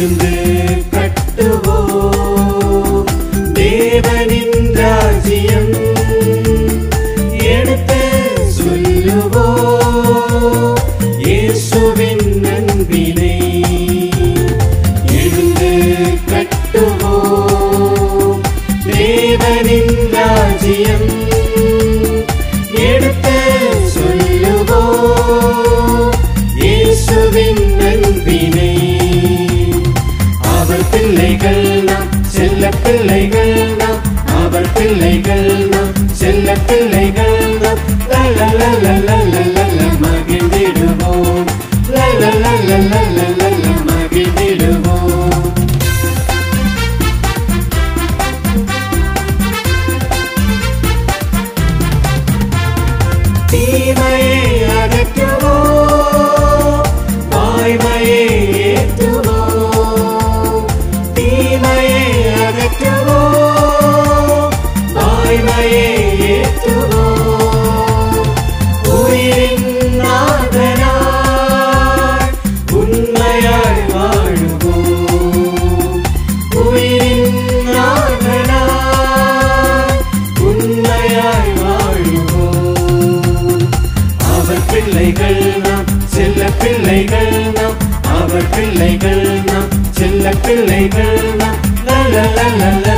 yerimde பிள்ளைகள் நாம் அவர் பிள்ளைகள் நாம் செல்ல பிள்ளைகள் நாம் மகிழ்ந்திடுவோம். மகிழ்ந்திடுவோம். தீமையே பிள்ளைகள் நாம் செல்ல பிள்ளைகள் நாம் அவர் பிள்ளைகள் நாம் செல்ல பிள்ளைகள் நாம் நல்ல நல்ல